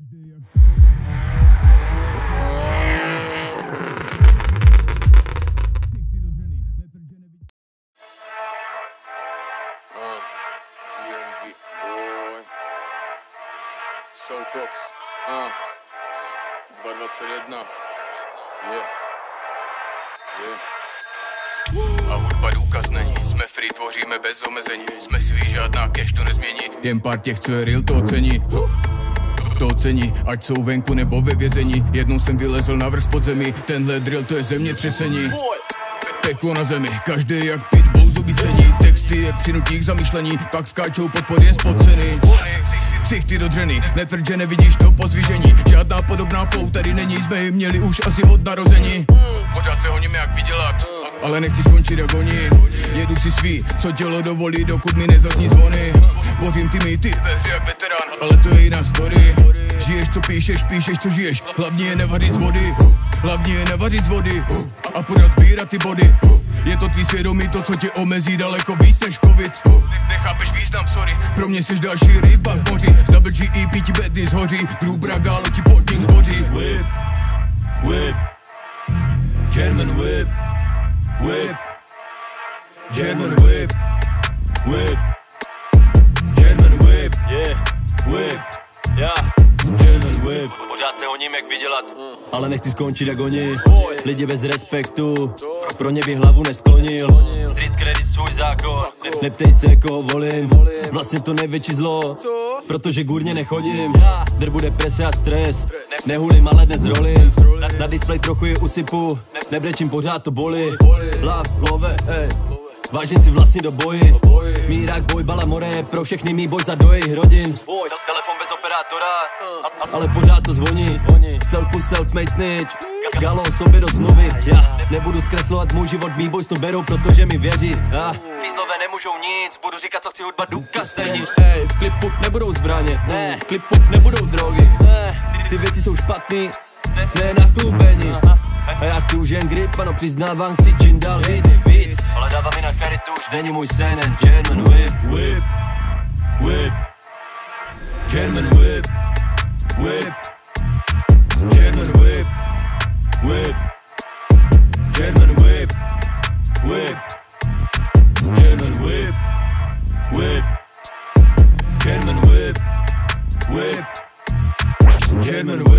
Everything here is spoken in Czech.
GMG, boy. Soul Cox, 221. Yeah. Yeah. A hudba důkaz není, jsme free, tvoříme bez omezení Jsme svý, žádná cash to nezmění Jen pár těch, co je real, to ocení to ocení, ať jsou venku nebo ve vězení. Jednou jsem vylezl na vrch podzemí Tenhle drill to je zemětřesení. Peklo na zemi, každý jak pitbull zubí cení Texty je přinutí k zamýšlení Pak skáčou pod je spoceny Ksichty dodřený, netvrd, že nevidíš to pozvížení. Žádná podobná flow tady není, jsme ji měli už asi od narození. Pořád se honím jak vydělat, ale nechci skončit jak oni. Jedu si svý, co tělo dovolí, dokud mi nezazní zvony Bořím ty mýty ve hře veterán, ale to je jiná story. Žiješ co píšeš, píšeš co žiješ, hlavně je nevařit z vody. Hlavně je nevařit z vody. A pořád sbírat ty body. Je to tvý svědomí, to co tě omezí daleko víc než covid. Nechápeš význam, sorry, pro mě jsi další ryba v moři. Z double G E ti bedny zhoří, Grubra gálo ti potník zboří Whip, whip, German whip, whip, German whip, whip, Pořád se honím jak vydělat, ale nechci skončit jak oni. Lidi bez respektu, pro ně bych hlavu nesklonil. Street credit svůj zákon, ne- neptej se koho volím. Vlastně to největší zlo, protože gůrně nechodím. Drbu deprese a stres, nehulím ale dnes rolím Na, na display trochu je usypu, nebrečím pořád to boli Love, love, ej Vážně si vlastně do boji Mírák, boj, bala, more Pro všechny mý boj za do jejich rodin. Tel- Telefon bez operátora a- Ale pořád to zvoní. Celku self-made snitch. Galo sobě dost mluvit Já nebudu zkreslovat můj život Mý boys to berou, protože mi věří. Ah. Fízlové nemůžou nic Budu říkat, co chci hudba, důkaz není. v klipu nebudou zbraně Ne, v klipu nebudou drogy. Ne, ty, věci jsou špatný Ne, ne na chlubení a já chci už jen grip, ano přiznávám, chci čím dál víc, víc. Ale dávám mi na charitu, už není můj sen, jen German whip whip, whip, German whip, whip, German whip, whip, German whip, whip, German whip, whip, German whip, whip, German whip,